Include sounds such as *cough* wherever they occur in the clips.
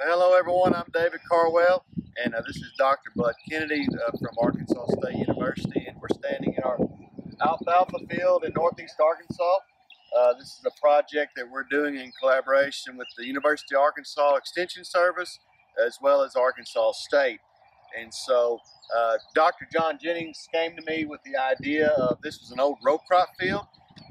Hello, everyone. I'm David Carwell, and uh, this is Dr. Bud Kennedy uh, from Arkansas State University, and we're standing in our alfalfa field in northeast Arkansas. Uh, this is a project that we're doing in collaboration with the University of Arkansas Extension Service as well as Arkansas State. And so uh, Dr. John Jennings came to me with the idea of this was an old row crop field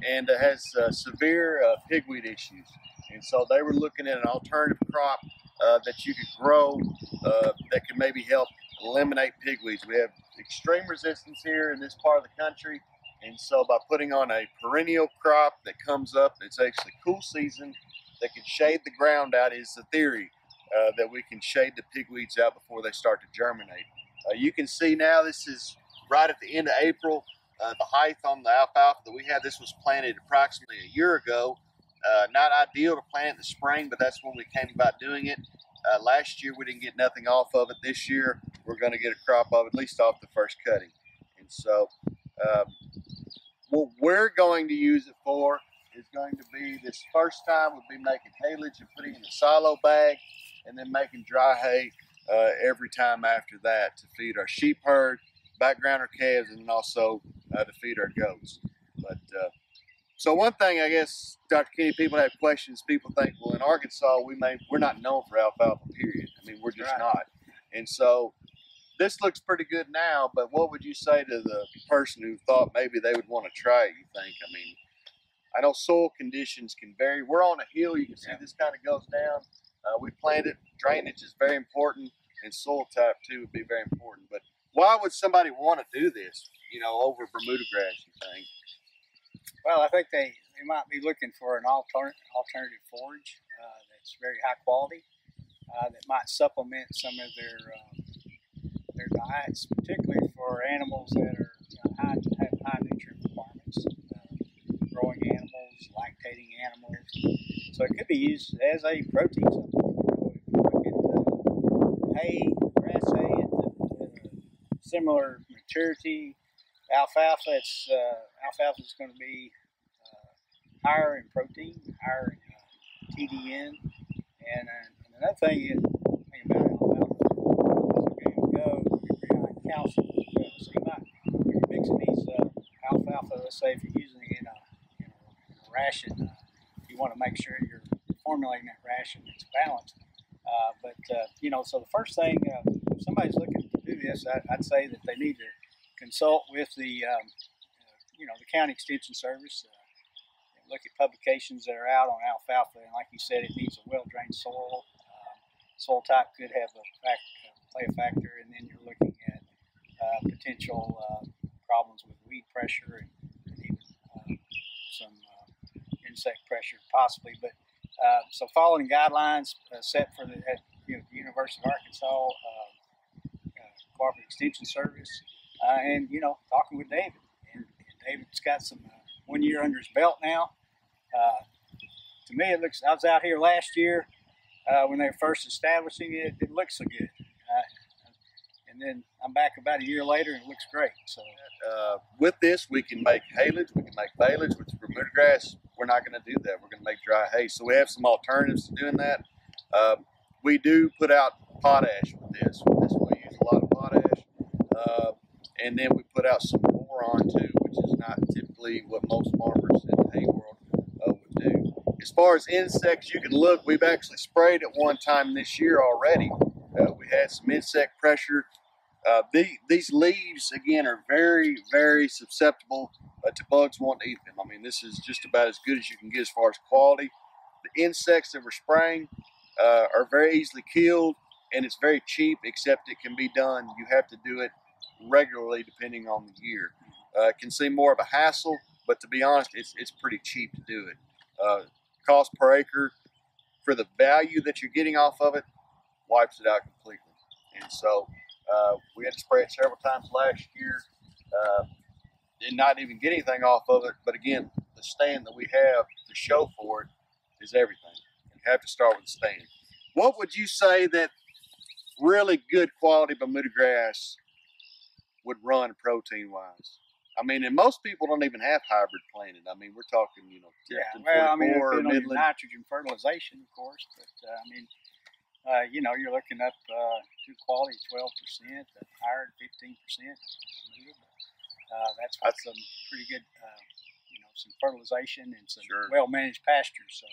and it has uh, severe uh, pigweed issues. And so they were looking at an alternative crop uh, that you could grow uh, that can maybe help eliminate pigweeds. We have extreme resistance here in this part of the country. And so by putting on a perennial crop that comes up, it's actually cool season that can shade the ground out is the theory uh, that we can shade the pigweeds out before they start to germinate. Uh, you can see now this is right at the end of April. Uh, the height on the alfalfa that we had, this was planted approximately a year ago. Uh, not ideal to plant in the spring, but that's when we came about doing it. Uh, last year we didn't get nothing off of it. This year we're going to get a crop of at least off the first cutting. And so um, what we're going to use it for is going to be this first time we'll be making haylage and putting in a silo bag and then making dry hay uh, every time after that to feed our sheep herd, backgrounder calves, and also uh, to feed our goats. But uh, so one thing, I guess, Dr. Kenny, people have questions. People think, well, in Arkansas, we may we're not known for alfalfa. Period. I mean, we're just right. not. And so this looks pretty good now. But what would you say to the person who thought maybe they would want to try it? You think? I mean, I know soil conditions can vary. We're on a hill. You can see this kind of goes down. Uh, we planted. Drainage is very important, and soil type too would be very important. But why would somebody want to do this? You know, over Bermuda grass, you think? Well, I think they, they might be looking for an alternative alternative forage uh, that's very high quality uh, that might supplement some of their um, their diets, particularly for animals that are you know, high have high nutrient requirements, uh, growing animals, lactating animals. So it could be used as a protein supplement. Hay, grass hay, similar maturity alfalfa, it's uh, alfalfa is going to be higher in protein, higher in uh, TDN, and, uh, and another thing is thing about alfalfa as go, you're high in calcium. So you might, when you're mixing these uh, alfalfa, let's say if you're using it in a, in a, in a ration, uh, you want to make sure you're formulating that ration that's balanced. Uh, but you know, so the first thing, if somebody's looking to do this, I, I'd say that they need to consult with the, um, uh, you know, the county extension service. Uh, look at publications that are out on alfalfa, and like you said, it needs a well-drained soil. Um, soil type could have a fact, uh, play a factor, and then you're looking at uh, potential uh, problems with weed pressure and, and even um, some insect pressure, possibly. But so, following guidelines set for the at, you know, University of Arkansas Cooperative Extension Service uh, and you know talking with David. And, and David's got some uh, one year under his belt now. Uh, to me, it looks. I was out here last year uh, when they were first establishing it. It looks so good. And then I'm back about a year later, and it looks great. So uh, with this, we can make haylage, we can make baleage with Bermuda grass. We're not going to do that. We're going to make dry hay. So we have some alternatives to doing that. Um, we do put out potash with this. This we use a lot of potash. Uh, and then we put out some boron too, which is not typically what most farmers in the hay world. As far as insects, you can look, we've actually sprayed at one time this year already. Uh, we had some insect pressure. Uh, the, these leaves, again, are very, very susceptible uh, to bugs wanting to eat them. I mean, this is just about as good as you can get as far as quality. The insects that we're spraying uh, are very easily killed, and it's very cheap, except it can be done. You have to do it regularly depending on the year. Uh, it can seem more of a hassle, but to be honest, it's, it's pretty cheap to do it. Uh, cost per acre for the value that you're getting off of it wipes it out completely. And so uh, we had to spray it several times last year uh, and not even get anything off of it. But again, the stand that we have to show for it is everything. You have to start with the stand. What would you say that really good quality Bermuda grass would run protein wise. I mean, and most people don't even have hybrid planted. I mean, we're talking, you know, yeah. Well, I mean, nitrogen fertilization, of course, but uh, I mean, uh, you know, you're looking up uh, good quality, twelve percent, higher, fifteen percent. Uh, that's some pretty good, uh, you know, some fertilization and some Sure. well managed pastures. So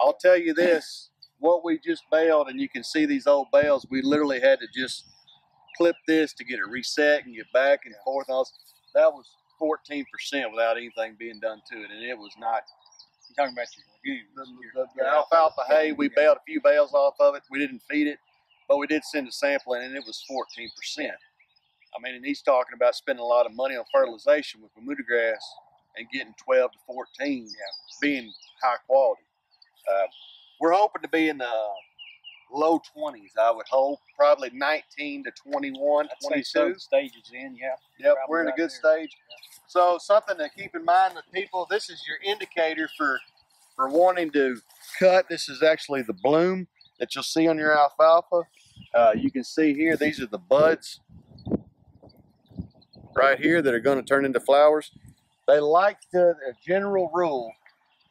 I'll tell you this: what we just baled, and you can see these old bales. We literally had to just clip this to get it reset and get back and Yeah. forth. Was, that was 14% without anything being done to it, and it was not you're talking about your legumes. the, the, the alfalfa hay. We yeah. baled a few bales off of it. We didn't feed it, but we did send a sample in, and it was 14%. I mean, and he's talking about spending a lot of money on fertilization with Bermuda grass and getting 12 to 14, being high quality. Uh, we're hoping to be in the low 20s, I would hope, probably 19 to 21, I'd say 22. some stages in, yeah. Yep, we're in a good there. stage. So something to keep in mind that people, this is your indicator for for wanting to cut. This is actually the bloom that you'll see on your alfalfa. Uh, you can see here, these are the buds right here that are going to turn into flowers. They like to, a general rule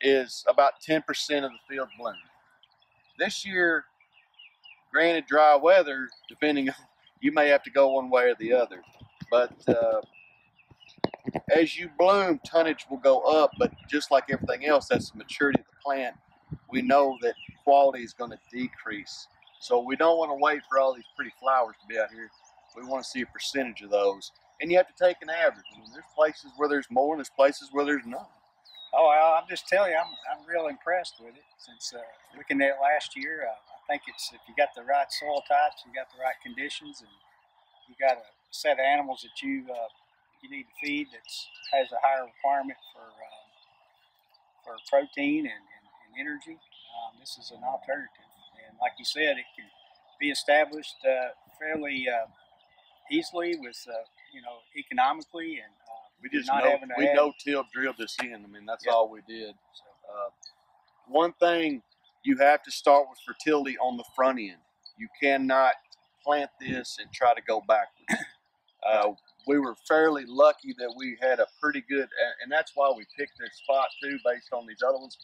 is about 10% of the field bloom. This year, granted dry weather, depending on, *laughs* you may have to go one way or the other. But uh, as you bloom, tonnage will go up. But just like everything else, that's the maturity of the plant. We know that quality is going to decrease. So we don't want to wait for all these pretty flowers to be out here. We want to see a percentage of those. And you have to take an average. I mean, there's places where there's more and there's places where there's none. Oh, I'm just telling you, I'm, I'm real impressed with it. Since uh, looking at last year, uh, think it's if you got the right soil types, you got the right conditions, and you got a set of animals that you uh, you need to feed that has a higher requirement for um, for protein and, and, and energy. Um, this is an alternative, and like you said, it can be established uh, fairly uh, easily with uh, you know economically and. Uh, We just not know, we no till drilled this in. I mean, that's Yeah. all we did. so, Uh, one thing you have to start with fertility on the front end. You cannot plant this and try to go backwards. *clears throat* Uh, we were fairly lucky that we had a pretty good, and that's why we picked this spot too, based on these other ones.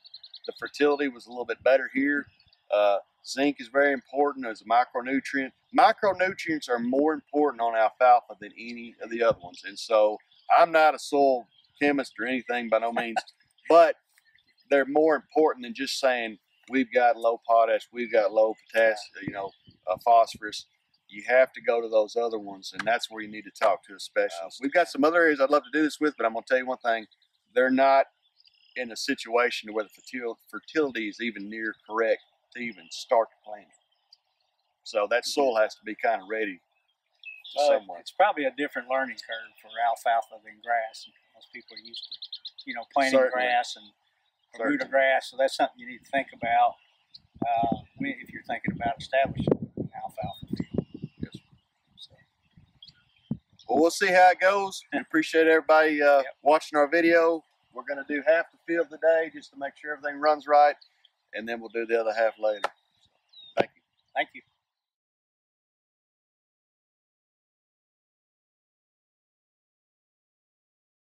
The fertility was a little bit better here. Uh, zinc is very important as a micronutrient. Micronutrients are more important on alfalfa than any of the other ones, and so I'm not a soil chemist or anything by no means, *laughs* but they're more important than just saying we've got low potash, we've got low potassium, you know, uh, phosphorus. You have to go to those other ones, and that's where you need to talk to a specialist. We've got some other areas I'd love to do this with, but I'm going to tell you one thing: they're not in a situation where the fertility is even near correct to even start the planting. So that soil has to be kind of ready to Uh, somewhere. it's probably a different learning curve for alfalfa than grass. Most people are used to, you know, planting Certainly. grass and Bermuda Certainly. grass, so that's something you need to think about uh, if you're thinking about establishing an alfalfa field. Yes. So, Well, we'll see how it goes. We appreciate everybody uh, Yep. watching our video. We're going to do half the field today just to make sure everything runs right, and then we'll do the other half later. Thank you. thank you.